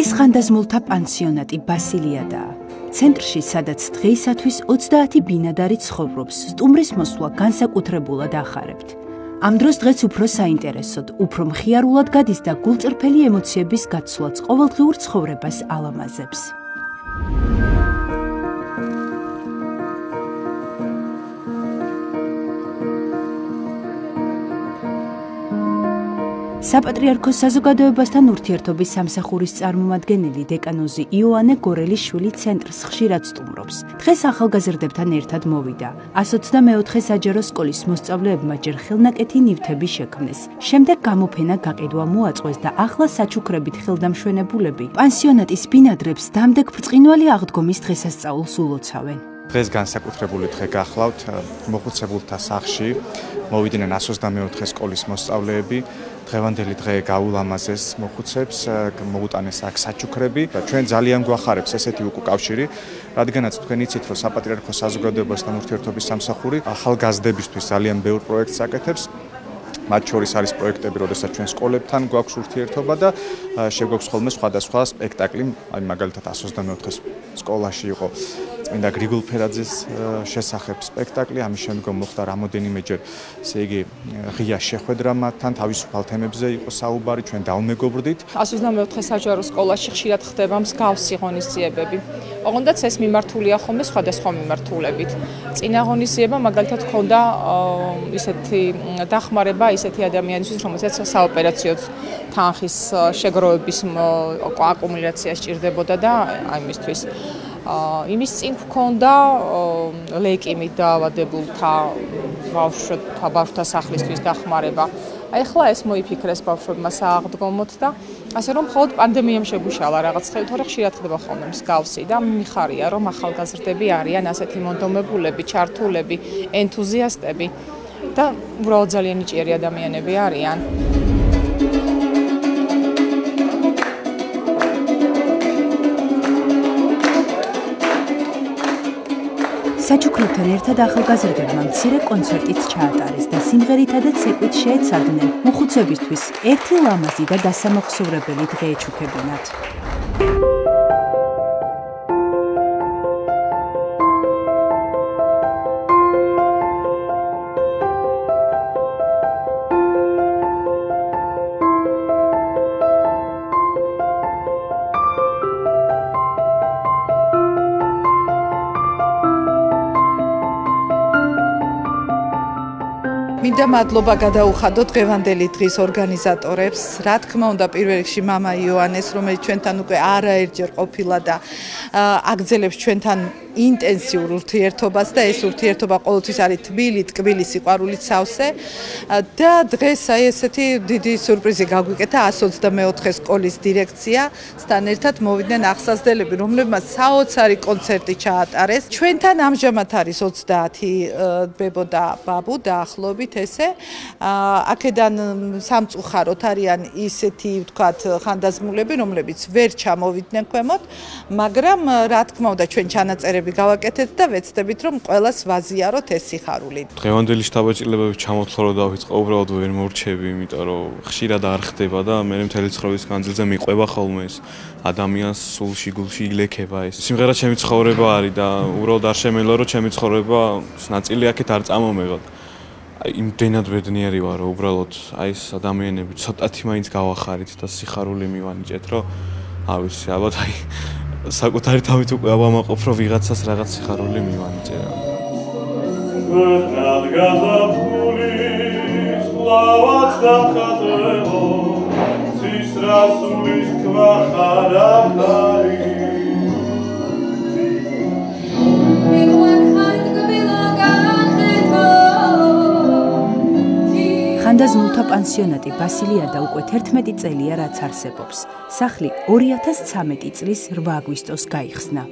ეს ხანდაზმულთა პანსიონატი ბასილიადაა. ცენტრში, სადაც დღეისათვის 30 ბინადარი ცხოვრობს, სტუმრის მოსვლა განსაკუთრებულად ახარებთ. ამ დროს დღეს უფრო საინტერესოდ, უფრო მხიარულად გადის და გულწრფელი ემოციების გაცვლაც ყოველდღიურ ცხოვრებას ალამაზებს. საპატრიარქოს საზოგადოებასთან ურთიერთობის სამსახურის წარმომადგენელი დეკანოზი იოანე გორელის შვილი ცენტრს ხშირად სტუმრობს. დღეს ახალგაზრდებთან ერთად მოვიდა. 124 საჯარო სკოლის მოსწავლეებმა ჯერ ხელნაკეთი ნივთები შექმნეს. შემდეგ გამოფენა გაყიდვა მოაწყვეს და ახლა საჩუქრებით ხელდამშვენებულები პანსიონატის ბინადრებს დამდეგ ბრწყინვალე აღდგომის დღესასწაულს ულოცავენ. დღეს განსაკუთრებული დღე გახლავთ მოხუცებულთა სახლში. მოვიდნენ 124 სკოლის მოსწავლეები. დღევანდელი დღე გაულამაზეს მოხუცებს, მოუტანეს აქ საჩუქრები და ჩვენ ძალიან გვახარებს ესეთი უკავშირი, რადგანაც თქვენ იცით, რომ საპატრიარქო საზოგადოებასთან ურთიერთობის სამსახური ახალგაზრდებისთვის ძალიან ბევრ პროექტს აკეთებს. მათ შორის არის პროექტები, როდესაც ჩვენ სკოლებთან გვაქვს ურთიერთობა და შეგვაქვს ხოლმე სხვადასხვა სპექტაკლი, აი მაგალითად 124 სკოლაში იყო წმინდა გრიგოლ ფერაძის შესახებ სპექტაკლი, ამის შემდგომ მოხდა რამოდენიმეჯერ, ესე იგი, ღია შეხვედრა მათთან, თავისუფალ თემებზე იყო საუბარი, ჩვენ დაუმეგობრდით. 124 საჯარო სკოლაში ხშირად ხდება მსგავსი ღონისძიებები. ოღონდაც ეს მიმართულია ხოლმე სხვადასხვა მიმართულებით. წინა ღონისძიება მაგალითად ქონდა ისეთი დახმარება ისეთი ადამიანისთვის, რომელსაც საოპერაციო თანხის შეგროვების აკუმულაცია სჭირდებოდა და აი მისთვის იმის წინ გქონდა ლეკიმით დაავადებულთა ბავშვთა ბავშვთა სახლისთვის დახმარება. აი ახლა ეს მოიფიქრეს ბავშვებმა სააღდგომოთ და ასე რომ მხოლოდ პანდემიამ შეგუშალა რაღაც ხელ თორე ხშირად ხდება ხოლმე მსგავსი და მიხარია რომ ახალგაზრდები არიან ასეთი მონდომებულები, ჩართულები, ენთუზიასტები და უბრალოდ ძალიან ნიჭიერი ადამიანები არიან. საჩუქრებთან ერთად ახალგაზრდებმა მცირე კონცერტიც ჩაატარეს და სიმღერითა და ცეკვით შეეცადნენ მოხუცებისთვის ერთი ლამაზი და დასამახსოვრებელი დღე ეჩუქებინათ. მინდა მადლობა გადაუხადო დღევანდელი დღის ორგანიზატორებს. რა თქმა უნდა, პირველ რიგში мама იოანეს, რომელიც ჩვენთან უკვე არაერთჯერ ყოფილა და აგზელებს ჩვენთან ინტენსიურ ურთიერთობას და ეს ურთიერთობა ყოველთვის არის თბილი, ტკბილი სიყვარულით სავსე. და დღეს აი ესეთი დიდი სიურპრიზი გაგვიკეთა 124 სკოლის დირექციასთან ერთად მოვიდნენ ახსასდელები, რომლებმაც საოცარი კონცერტი ჩაატარეს. ჩვენთან ამჟამად არის 30 ბებო და ბაბუ დაახლოებით ესე. აქედან სამწუხაროდ არიან ისეთი, ვთქვათ, ხანდაზმულები, რომლებიც ვერ ჩამოვიდნენ ქვემოთ, მაგრამ რა თქმა უნდა ჩვენ ჩანაწერები გავაკეთეთ და ვეცდებით რომ ყოველას ვაზიაროთ ეს სიხარული. დღევანდელი შტაბაჭილებები ჩამოთვლა რომ დავიწყო უბრალოდ ვერ მორჩები, იმიტომ რომ ხშირად არ ხდება და მე მთელი ცხოვრების განძილზე მიყვება ხოლმე ეს ადამიანს სულში გულში ილექება ეს. სიმღერა ჩემი ცხოვრება არის და უბრალოდ არ შემელა რომ ჩემი ცხოვრება ნაწილი აქეთ არ წამომეღოთ. აი იმდენად ბედნიერი ვარ უბრალოდ აი ეს ადამიანები ცოტათი მაინც გავახარით და სიხარული მივანიჭეთ რომ ავიცი ალბათ აი საკუთარი თავით უკვე ავამაყობ რომ ვიღაცას რაღაც სიხარული მივანიჭერა. ვერნად გაზაფხული სლავაც დახატრებო ცისრასულის თქვა ხარაფარი ხანდაზმულთა პანსიონატი ბასილიადა უკვე 11 წელია რაც არსებობს. სახლი 2013 წლის 8 აგვისტოს გაიხსნა.